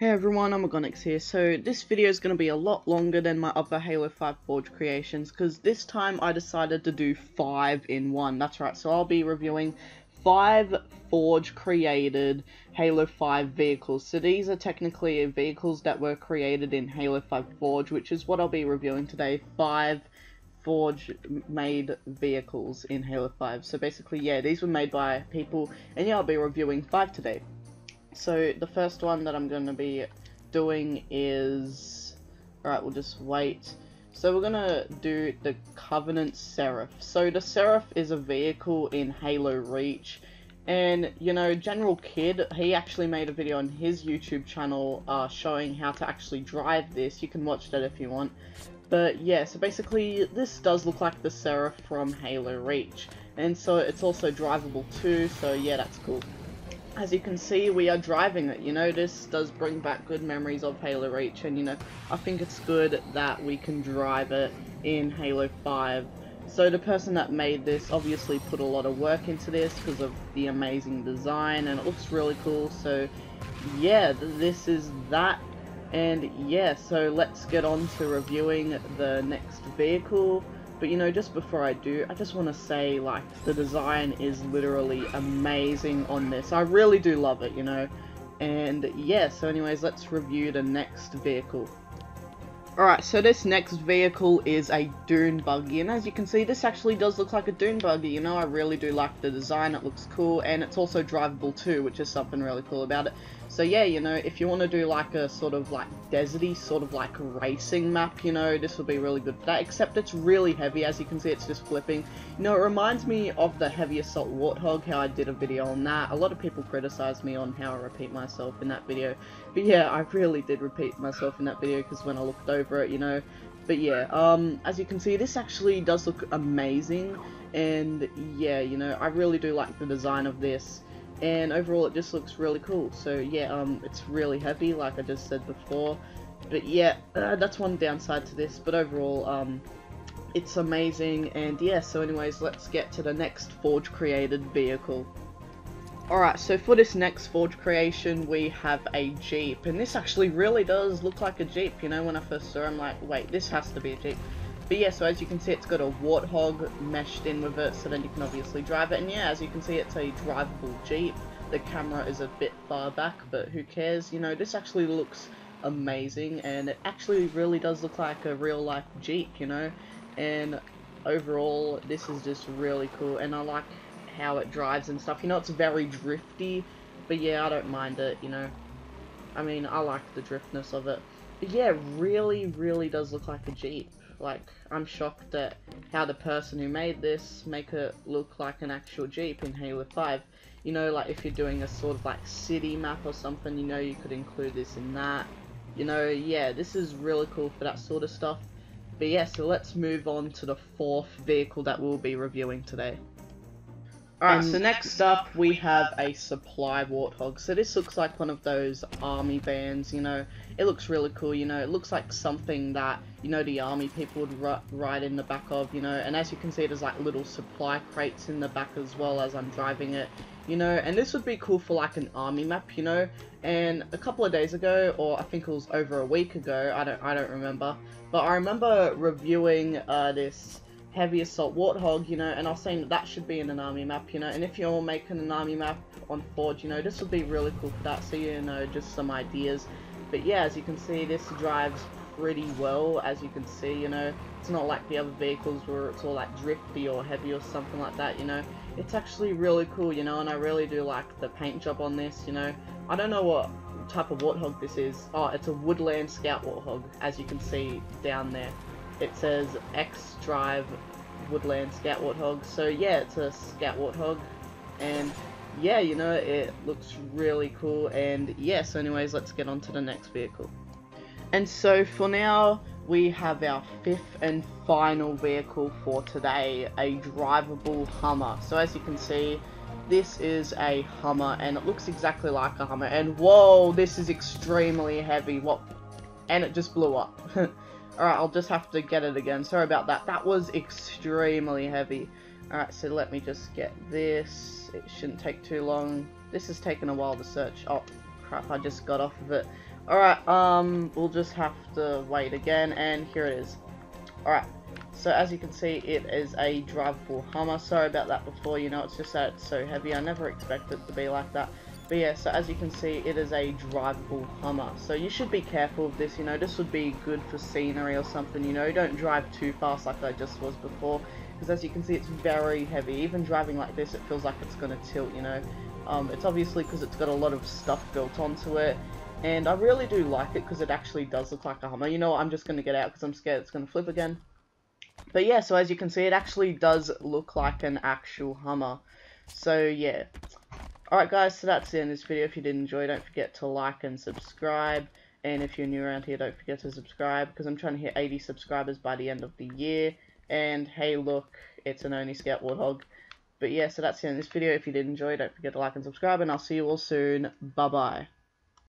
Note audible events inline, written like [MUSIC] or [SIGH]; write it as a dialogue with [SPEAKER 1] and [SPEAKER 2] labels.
[SPEAKER 1] Hey everyone, Omogonix here. So this video is going to be a lot longer than my other Halo 5 Forge creations because this time I decided to do 5 in 1. That's right, so I'll be reviewing 5 Forge created Halo 5 vehicles. So these are technically vehicles that were created in Halo 5 Forge, which is what I'll be reviewing today. 5 Forge made vehicles in Halo 5. So basically, yeah, these were made by people, and yeah, I'll be reviewing 5 today. So the first one that I'm going to be doing is... Alright, we'll just wait. So we're going to do the Covenant Seraph. So the Seraph is a vehicle in Halo Reach. And, you know, GeneralKidd, he actually made a video on his YouTube channel uh, showing how to actually drive this. You can watch that if you want. But yeah, so basically this does look like the Seraph from Halo Reach. And so it's also drivable too, so yeah, that's cool as you can see, we are driving it, you know, this does bring back good memories of Halo Reach, and you know, I think it's good that we can drive it in Halo 5. So the person that made this obviously put a lot of work into this because of the amazing design, and it looks really cool, so yeah, this is that, and yeah, so let's get on to reviewing the next vehicle. But you know, just before I do, I just want to say, like, the design is literally amazing on this. I really do love it, you know. And yeah, so anyways, let's review the next vehicle. Alright, so this next vehicle is a dune buggy, and as you can see, this actually does look like a dune buggy, you know, I really do like the design, it looks cool, and it's also drivable too, which is something really cool about it. So yeah, you know, if you want to do like a sort of like deserty, sort of like racing map, you know, this would be really good for that, except it's really heavy, as you can see, it's just flipping. You know, it reminds me of the Heavy Assault Warthog, how I did a video on that. A lot of people criticized me on how I repeat myself in that video, but yeah, I really did repeat myself in that video, because when I looked over it, you know, but yeah, um, as you can see, this actually does look amazing, and yeah, you know, I really do like the design of this and overall it just looks really cool. So yeah um it's really heavy like I just said before. But yeah uh, that's one downside to this but overall um it's amazing. And yeah so anyways let's get to the next forge created vehicle. Alright, so for this next Forge creation, we have a Jeep, and this actually really does look like a Jeep, you know, when I first saw it, I'm like, wait, this has to be a Jeep. But yeah, so as you can see, it's got a Warthog meshed in with it, so then you can obviously drive it. And yeah, as you can see, it's a drivable Jeep. The camera is a bit far back, but who cares? You know, this actually looks amazing, and it actually really does look like a real-life Jeep, you know? And overall, this is just really cool, and I like how it drives and stuff. You know, it's very drifty, but yeah, I don't mind it, you know? I mean, I like the driftness of it. But yeah, really, really does look like a Jeep. Like, I'm shocked at how the person who made this make it look like an actual Jeep in Halo 5. You know, like if you're doing a sort of like city map or something, you know you could include this in that. You know, yeah, this is really cool for that sort of stuff. But yeah, so let's move on to the fourth vehicle that we'll be reviewing today. Alright, so next up we have a supply warthog. So this looks like one of those army vans, you know. It looks really cool, you know. It looks like something that, you know, the army people would ride in the back of, you know. And as you can see, there's like little supply crates in the back as well as I'm driving it, you know. And this would be cool for like an army map, you know. And a couple of days ago, or I think it was over a week ago, I don't, I don't remember. But I remember reviewing uh, this heavy assault warthog, you know, and I was saying that that should be in an army map, you know, and if you're making an army map on Forge, you know, this would be really cool for that, so you know, just some ideas. But yeah, as you can see, this drives pretty well, as you can see, you know, it's not like the other vehicles where it's all like drifty or heavy or something like that, you know, it's actually really cool, you know, and I really do like the paint job on this, you know, I don't know what type of warthog this is, oh, it's a woodland scout warthog, as you can see down there. It says X Drive Woodland Scout Warthog. So yeah, it's a Scout Warthog, and yeah, you know, it looks really cool. And yeah, so anyways, let's get on to the next vehicle. And so for now, we have our fifth and final vehicle for today, a drivable Hummer. So as you can see, this is a Hummer, and it looks exactly like a Hummer. And whoa, this is extremely heavy. What? And it just blew up. [LAUGHS] Alright, I'll just have to get it again. Sorry about that. That was extremely heavy. Alright, so let me just get this. It shouldn't take too long. This has taken a while to search. Oh, crap, I just got off of it. Alright, um, we'll just have to wait again, and here it is. Alright, so as you can see, it is a drivable Hummer. Sorry about that before, you know, it's just that it's so heavy. I never expected it to be like that. But yeah, so as you can see, it is a drivable Hummer. So you should be careful of this, you know, this would be good for scenery or something, you know, don't drive too fast like I just was before. Because as you can see, it's very heavy. Even driving like this, it feels like it's going to tilt, you know. Um, it's obviously because it's got a lot of stuff built onto it. And I really do like it because it actually does look like a Hummer. You know what, I'm just going to get out because I'm scared it's going to flip again. But yeah, so as you can see, it actually does look like an actual Hummer. So yeah. Alright guys, so that's the end of this video. If you did enjoy, don't forget to like and subscribe. And if you're new around here, don't forget to subscribe because I'm trying to hit 80 subscribers by the end of the year. And hey look, it's an Only Scout Warthog. But yeah, so that's the end of this video. If you did enjoy, don't forget to like and subscribe, and I'll see you all soon. Bye-bye.